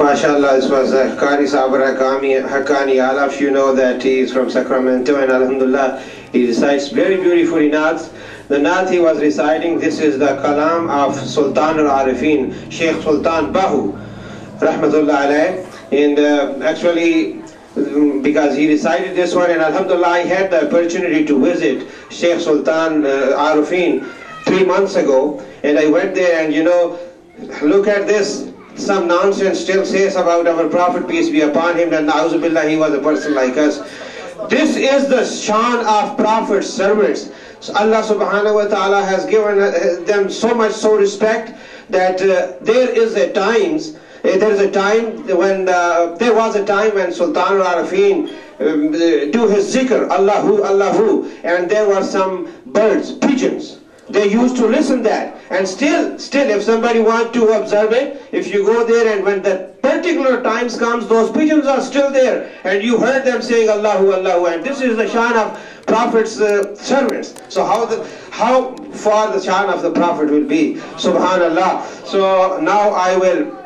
MashaAllah, this was uh, Qari Sabr Hakami, Hakani. All of you know that he is from Sacramento and Alhamdulillah, he recites very beautifully Naats. The Naat he was reciting, this is the Kalam of Sultan al-Arifin, Sheikh Sultan Bahu, Rahmatullah alayh. And uh, actually, um, because he recited this one and Alhamdulillah, I had the opportunity to visit Sheikh Sultan uh, Arifin three months ago. And I went there and you know, look at this, some nonsense still says about our Prophet, peace be upon him, that Na'uzubillah, he was a person like us. This is the shan of Prophet's servants. So Allah subhanahu wa ta'ala has given uh, them so much so respect that uh, there is a times, uh, there is a time when, uh, there was a time when Sultan al-Arifin um, uh, do his zikr, Allahu, Allahu, and there were some birds, pigeons. They used to listen that. And still, still, if somebody want to observe it, if you go there and when that particular times comes, those pigeons are still there. And you heard them saying Allahu, Allahu. And this is the shan of Prophet's uh, servants. So how the, how far the shan of the Prophet will be. Subhanallah. So now I will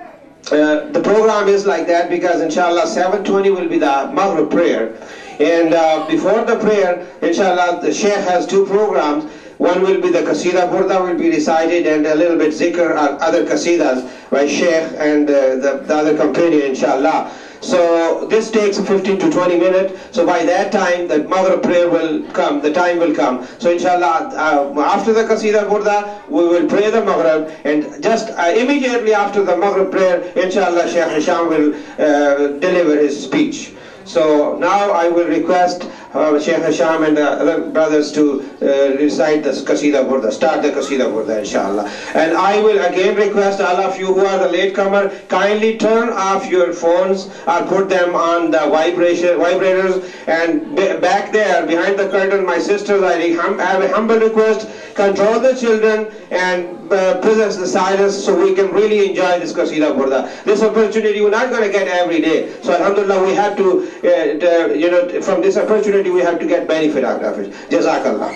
uh, the program is like that because inshallah 7.20 will be the Maghrib prayer. And uh, before the prayer, inshallah, the Sheikh has two programs. One will be the Qasida Burda will be recited and a little bit zikr or other Qasidas by Sheikh and uh, the, the other companion inshallah. So this takes 15 to 20 minutes. So by that time, the Maghrib prayer will come, the time will come. So inshallah, uh, after the Qasida Burda, we will pray the Maghrib and just uh, immediately after the Maghrib prayer, inshallah, Sheikh Hisham will uh, deliver his speech. So now I will request uh, Sheikh Hasham and the other brothers to uh, recite the Qasida Burda, start the Qasida Burda inshallah. And I will again request all of you who are the latecomer, kindly turn off your phones or put them on the vibration, vibrators and back there behind the curtain, my sisters, I have a humble request, control the children and uh, possess the silence so we can really enjoy this Qasida Burda. This opportunity we're not going to get every day. So Alhamdulillah we have to, uh, to, you know, from this opportunity we have to get benefit out of it. Jazakallah.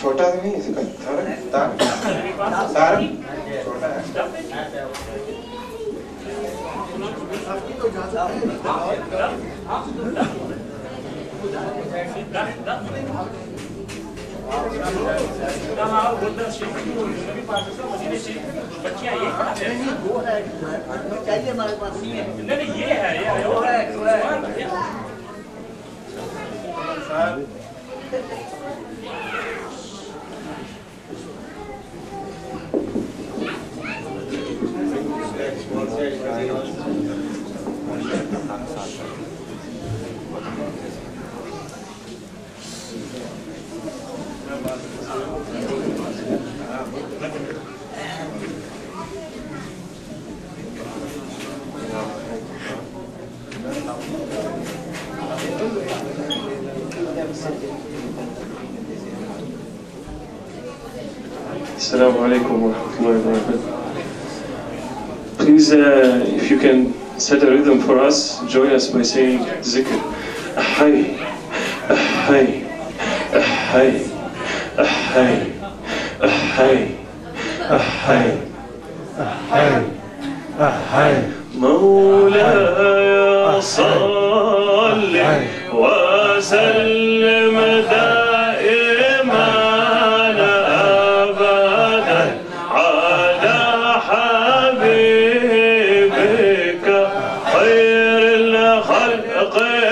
छोटा तो नहीं है इसका तार तार तार छोटा है चाहिए हमारे पास नहीं है नहीं नहीं ये है ये है वो है वो है Assalamu alaikum wa rahmatullahi wa barakatuh. Please, uh, if you can set a rhythm for us, join us by saying zikr. Ahay, ahay, ahay, ahay, ahay, ahay, ahay. مولاي صل وسلم Claire.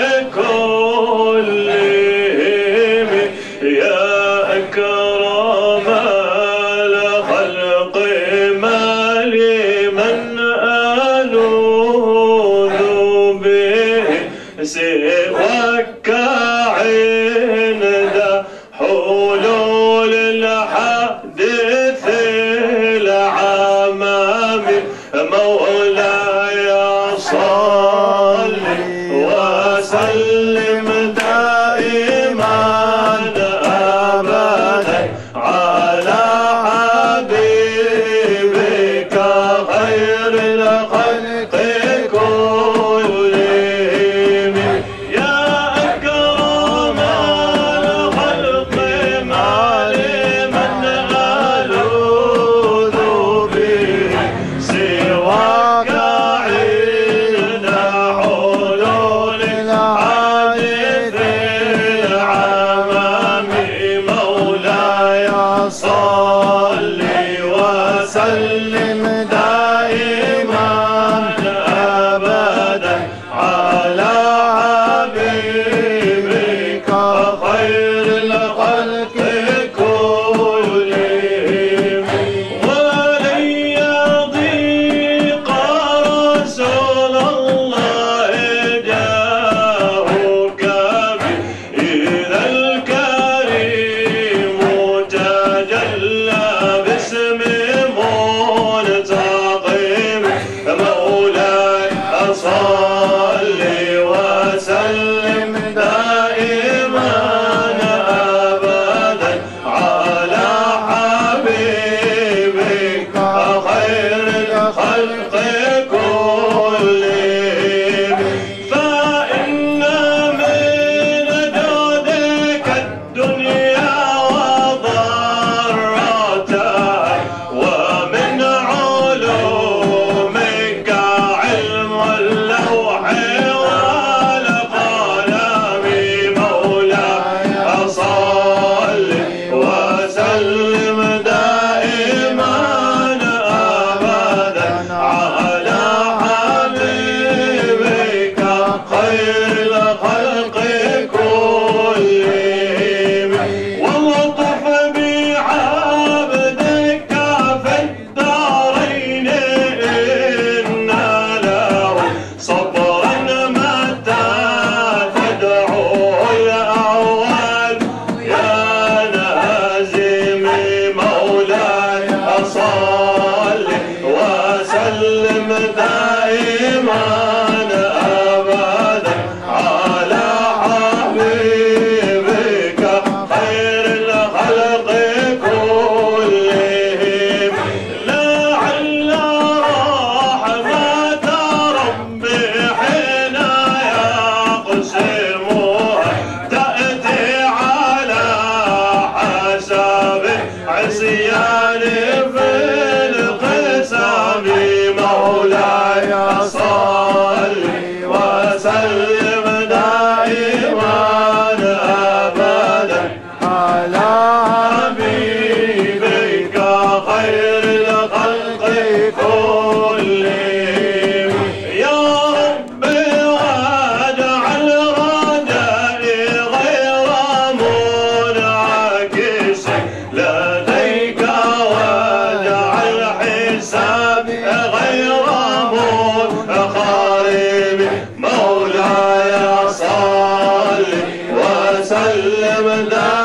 وسلم دائما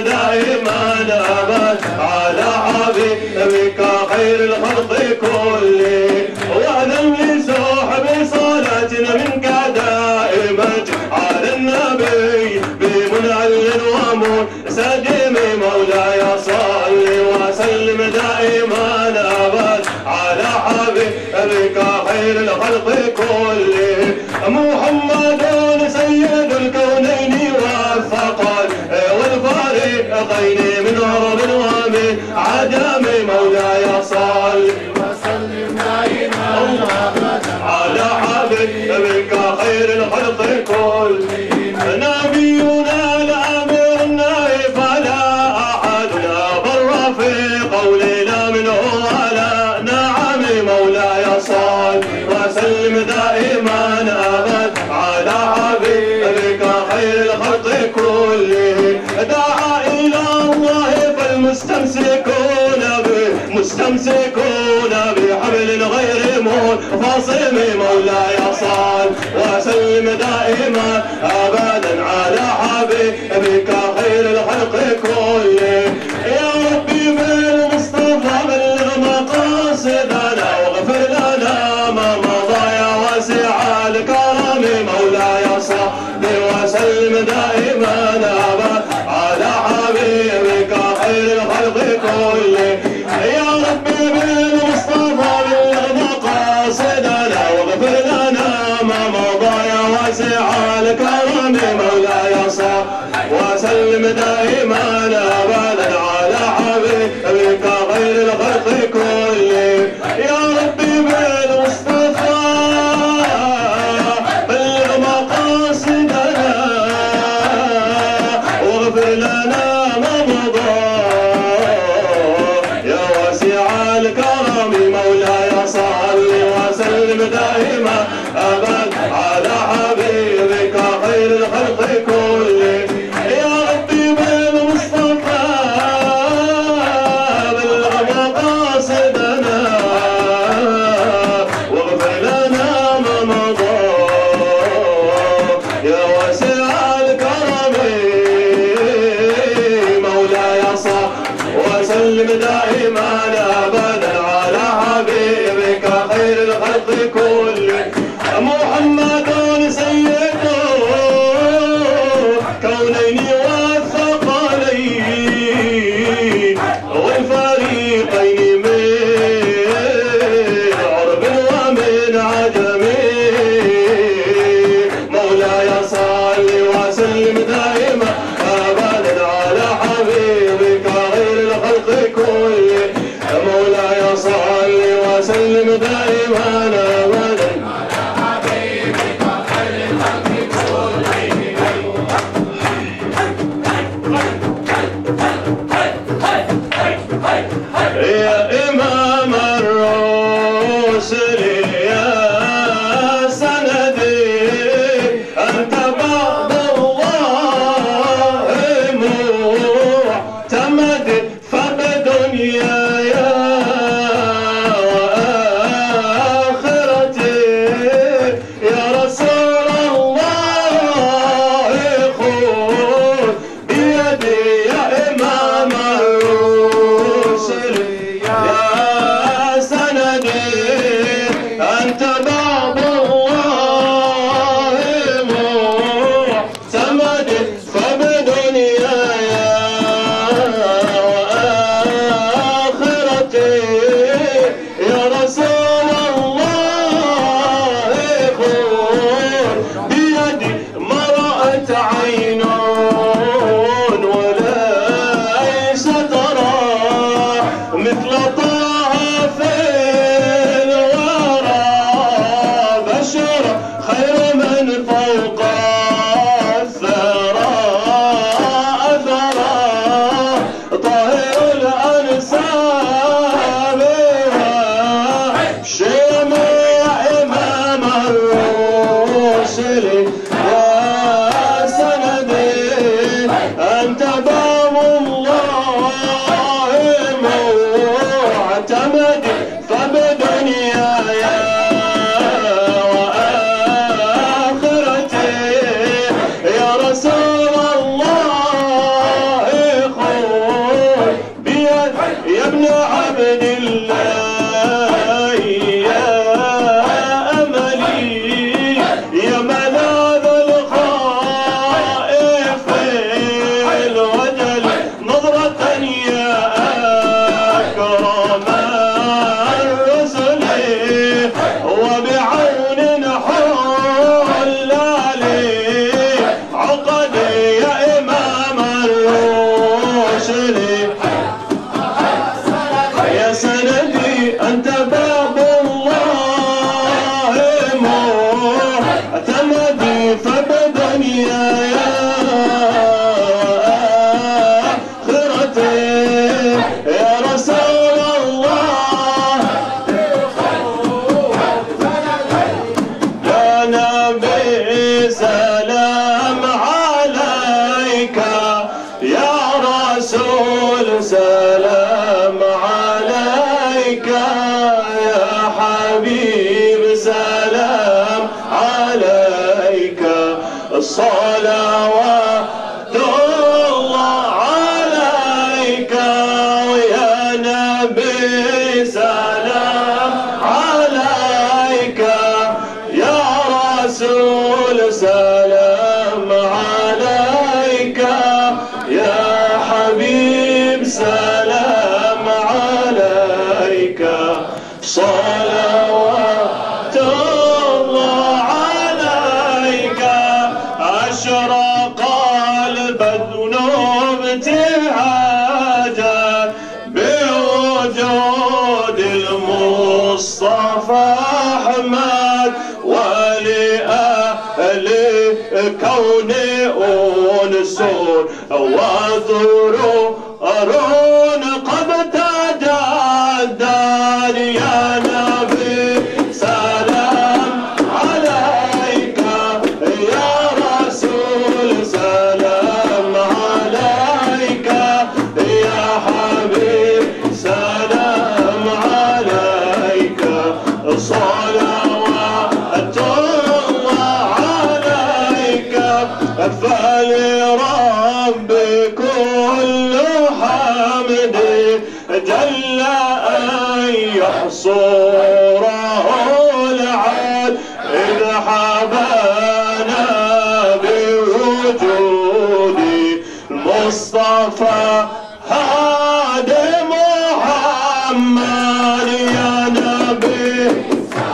دائما أبد على حبيبك خير الخلق عاصمي مولاي اصال واسلم دائما ابدا على حبيبك خير الخلق كله. يا ربي من المصطفى بلغ مقاصدنا واغفر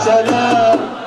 سلام.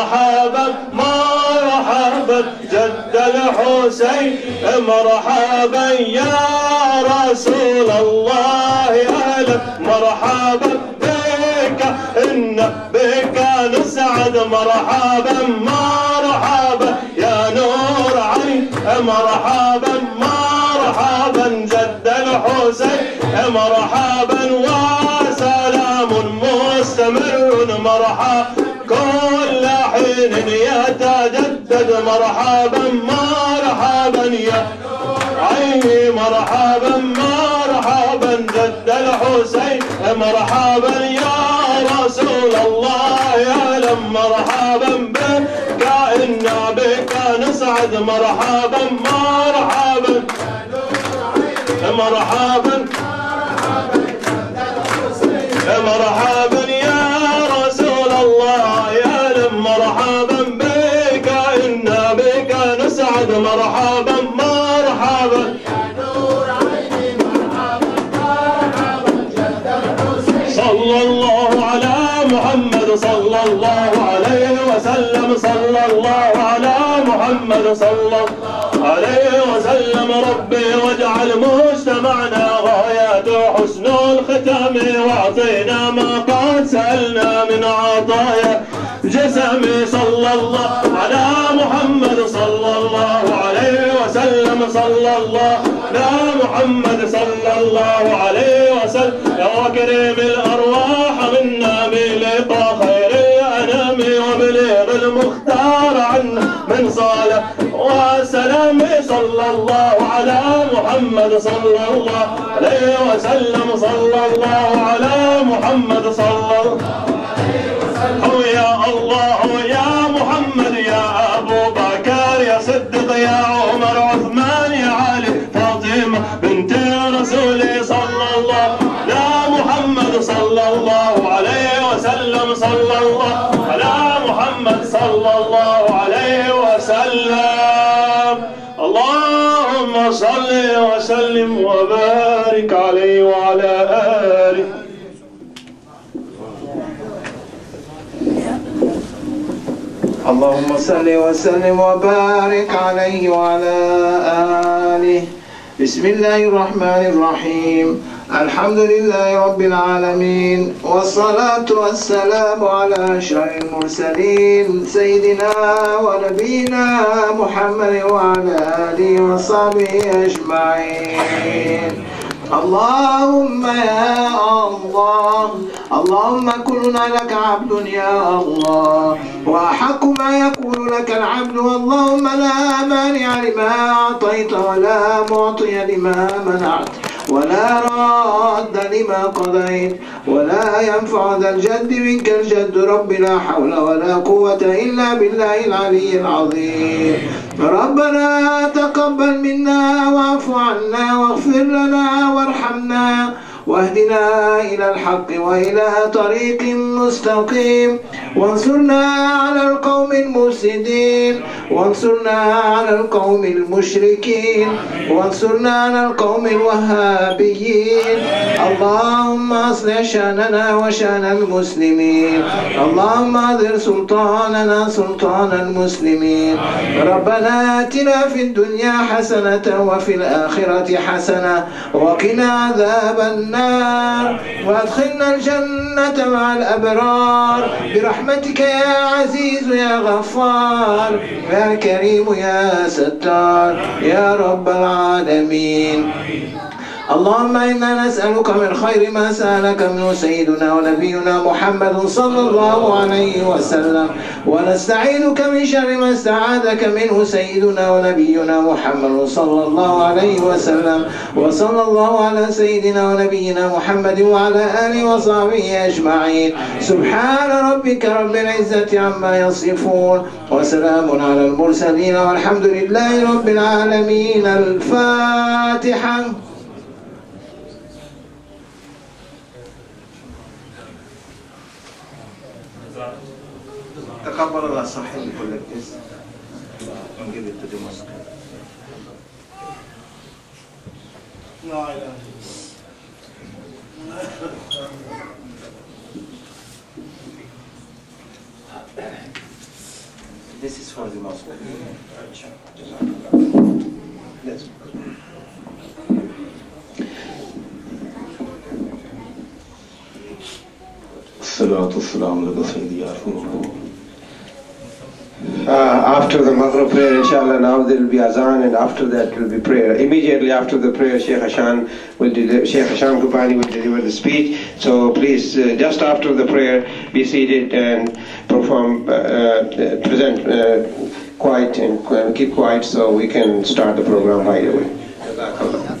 مرحبا مرحبا جد الحسين مرحبا يا رسول الله أهلا مرحبا بك إن بك نسعد مرحبا مرحبا يا نور عين مرحبا مرحبا جد الحسين مرحبا تجدد مرحبا مرحبا يا عيني مرحبا مرحبا جد الحسين مرحبا يا رسول الله يا لم مرحبا بك إنا بك نسعد مرحبا مرحبا مرحبا, مرحبا محمد صلى الله عليه وسلم صلى الله على محمد صلى الله عليه وسلم. ربي واجعل مجتمعنا غايته حسن الختام واعطينا ما قد سألنا من عطايا. جسمي صلى الله على محمد صلى الله عليه وسلم صلى الله على محمد صلى الله عليه وسلم. يا كريم الأرواح منا بلقى خير الأنام وبليغ المختار عنا من صالح وسلام صلى الله على محمد صلى الله عليه وسلم صلى الله على محمد صلى الله عليه وسلم. الله اللهم صل وسلم وبارك عليه وعلى آله. بسم الله الرحمن الرحيم. الحمد لله رب العالمين. والصلاة والسلام على أشرف المرسلين. سيدنا ونبينا محمد وعلى آله وصحبه أجمعين. اللهم يا الله. اللهم كلنا لك عبد يا الله. وأحق ما يقول لك العبد. اللهم لا مانع لما أعطيت ولا معطي لما منعت. ولا راد لما قضيت ولا ينفع ذا الجد منك الجد رب لا حول ولا قوة إلا بالله العلي العظيم. ربنا تقبل منا واعف عنا واغفر لنا وارحمنا. واهدنا إلى الحق وإلى طريق مستقيم. وانصرنا على القوم المفسدين. وانصرنا على القوم المشركين. وانصرنا على القوم الوهابيين. اللهم أصلح شأننا وشأن المسلمين. اللهم أذر سلطاننا سلطان المسلمين. ربنا آتنا في الدنيا حسنة وفي الآخرة حسنة. وقنا عذاب النار. وأدخلنا الجنة مع الأبرار. برحمتك يا عزيز يا غفار. يا كريم يا ستار. يا رب العالمين. اللهم إنا نسألك من خير ما سألك منه سيدنا ونبينا محمد صلى الله عليه وسلم ونستعينك من شر ما استعاذك منه سيدنا ونبينا محمد صلى الله عليه وسلم وصلى الله على سيدنا ونبينا محمد وعلى آله وصحبه أجمعين. سبحان ربك رب العزة عما يصفون وسلام على المرسلين والحمد لله رب العالمين. الفاتحة. تقبل الله صاحب كل الجزء and give it to the mosque. لا إله This is for the mosque. Yes. الصلاة والسلام على سيدي يا رسول الله Uh, after the Maghrib prayer, inshallah, now there will be azan, and after that will be prayer. Immediately after the prayer, Sheikh Hashan will deliver, Sheikh Hashan Gubani will deliver the speech. So please, uh, just after the prayer, be seated and perform, uh, uh, present uh, quiet and uh, keep quiet so we can start the program right away. Jazakallah.